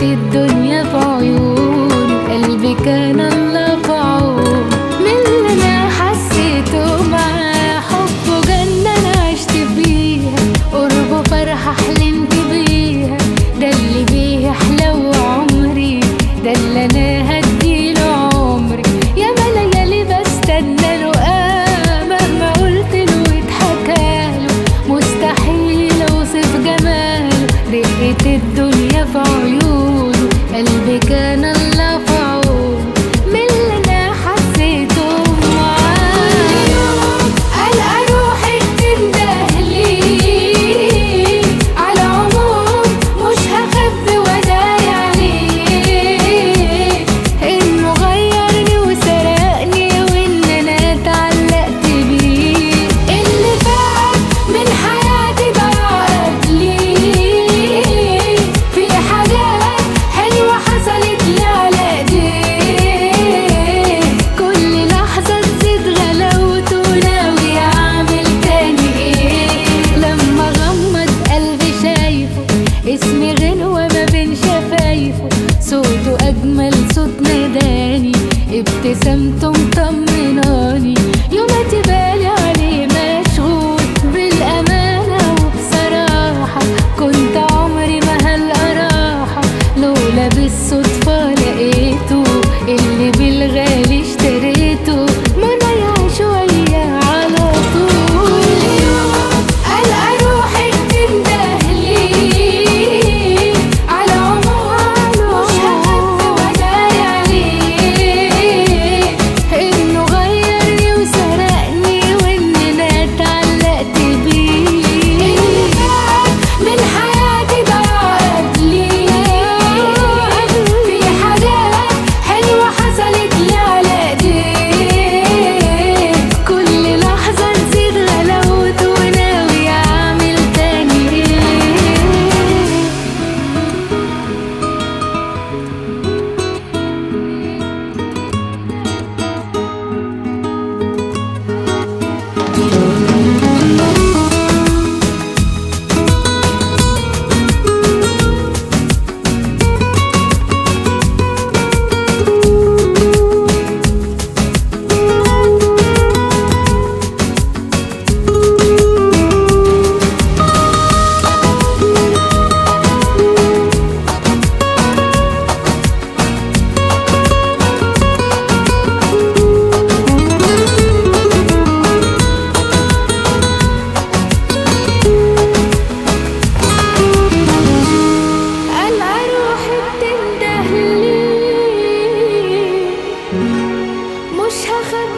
ti dunya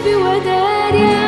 if you were.